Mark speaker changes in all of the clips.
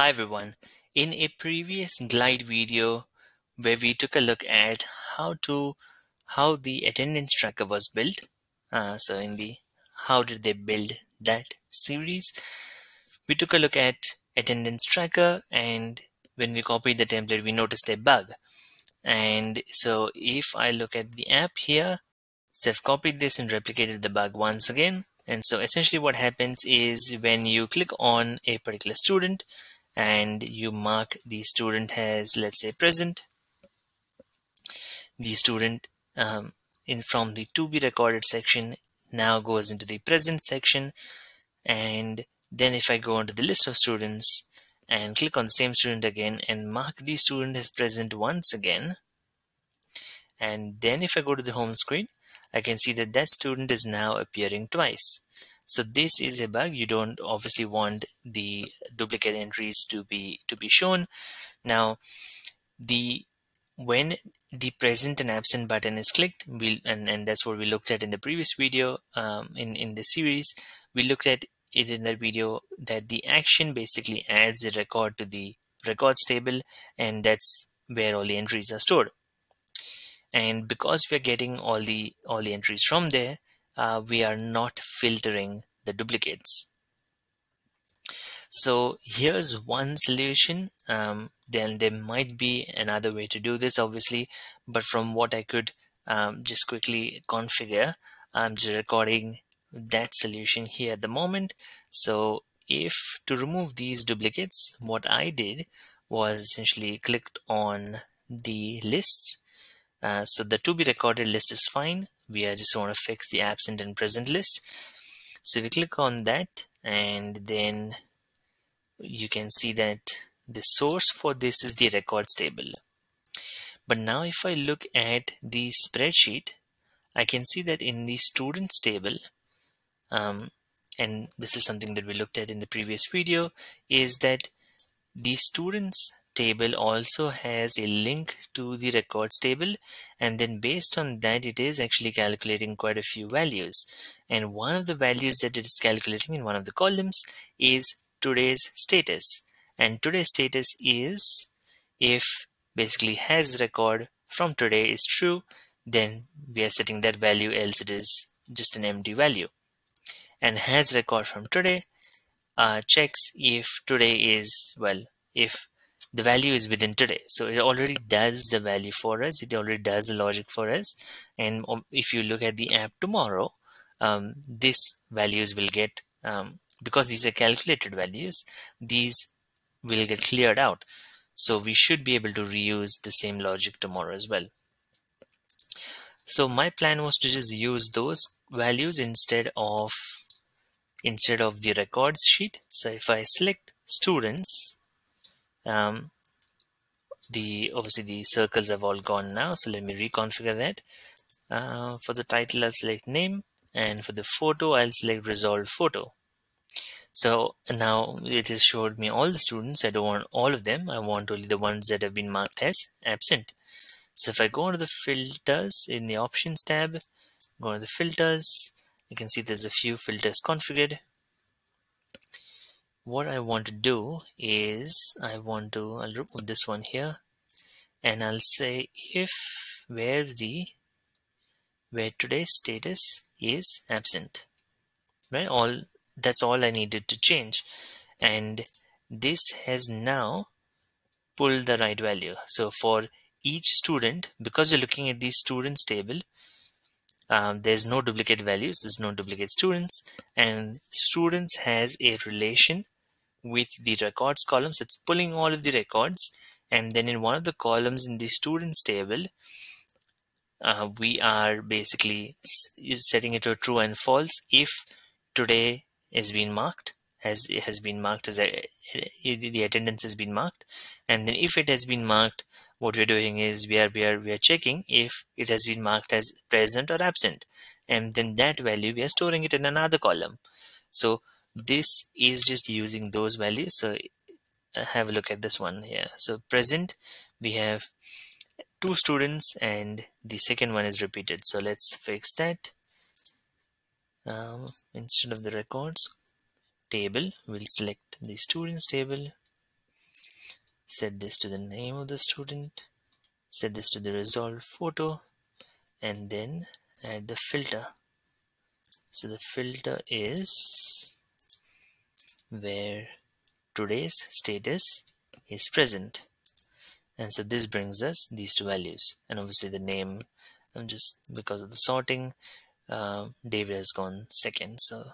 Speaker 1: Hi everyone. In a previous glide video where we took a look at how to how the attendance tracker was built, uh, so in the how did they build that series, we took a look at attendance tracker and when we copied the template we noticed a bug. And so if I look at the app here, so I've copied this and replicated the bug once again. And so essentially what happens is when you click on a particular student, and you mark the student as let's say present. The student um, in from the to be recorded section now goes into the present section. And then if I go into the list of students and click on the same student again and mark the student as present once again and then if I go to the home screen I can see that that student is now appearing twice so this is a bug. You don't obviously want the duplicate entries to be to be shown. Now, the when the present and absent button is clicked, we'll, and, and that's what we looked at in the previous video um, in, in the series, we looked at it in that video that the action basically adds a record to the records table and that's where all the entries are stored. And because we're getting all the all the entries from there, uh, we are not filtering the duplicates. So here's one solution. Um, then there might be another way to do this, obviously, but from what I could um, just quickly configure, I'm just recording that solution here at the moment. So if to remove these duplicates, what I did was essentially clicked on the list. Uh, so the to be recorded list is fine. We are just want to fix the absent and present list. So we click on that and then you can see that the source for this is the records table. But now if I look at the spreadsheet I can see that in the students table um, and this is something that we looked at in the previous video is that the students table also has a link to the records table and then based on that it is actually calculating quite a few values. And one of the values that it is calculating in one of the columns is today's status. And today's status is if basically has record from today is true then we are setting that value else it is just an empty value. And has record from today uh, checks if today is well if the value is within today. So it already does the value for us. It already does the logic for us. And um, if you look at the app tomorrow um, these values will get um, because these are calculated values these will get cleared out. So we should be able to reuse the same logic tomorrow as well. So my plan was to just use those values instead of instead of the records sheet. So if I select students um, the obviously the circles have all gone now so let me reconfigure that. Uh, for the title I'll select name and for the photo I'll select resolved photo. So now it has showed me all the students. I don't want all of them. I want only the ones that have been marked as absent. So if I go into the filters in the options tab go to the filters you can see there's a few filters configured what I want to do is I want to I'll remove this one here. And I'll say if where the where today's status is absent. Right? All that's all I needed to change. And this has now pulled the right value. So for each student because you're looking at the students table um, there's no duplicate values there's no duplicate students and students has a relation with the records column. So it's pulling all of the records. And then in one of the columns in the students table, uh, we are basically setting it to true and false if today has been marked as it has been marked as a, the attendance has been marked. And then if it has been marked what we're doing is we are we are we are checking if it has been marked as present or absent. And then that value we are storing it in another column. So this is just using those values. So uh, have a look at this one here. So present we have two students and the second one is repeated. So let's fix that. Um, instead of the records table we'll select the students table. Set this to the name of the student. Set this to the resolved photo. And then add the filter. So the filter is where today's status is present. And so this brings us these two values. And obviously the name I'm just because of the sorting uh, David has gone second. So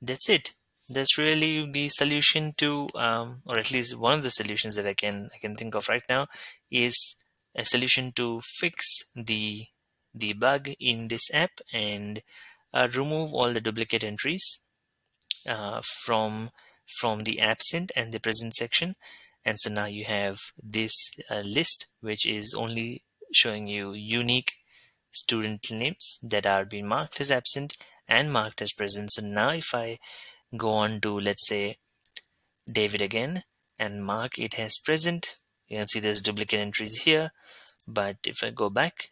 Speaker 1: that's it. That's really the solution to um, or at least one of the solutions that I can I can think of right now is a solution to fix the the bug in this app and uh, remove all the duplicate entries uh, from from the absent and the present section. And so now you have this uh, list which is only showing you unique student names that are being marked as absent and marked as present. So now if I go on to let's say David again and mark it as present you can see there's duplicate entries here. But if I go back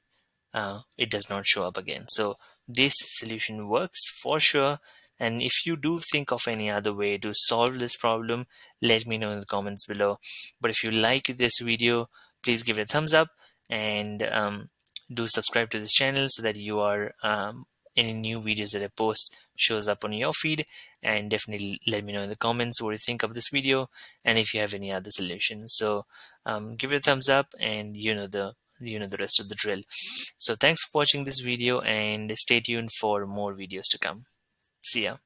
Speaker 1: uh, it does not show up again. So this solution works for sure and if you do think of any other way to solve this problem let me know in the comments below. But if you like this video please give it a thumbs up and um, do subscribe to this channel so that you are um, any new videos that I post shows up on your feed. And definitely let me know in the comments what you think of this video and if you have any other solutions. So um, give it a thumbs up and you know the you know the rest of the drill. So thanks for watching this video and stay tuned for more videos to come see ya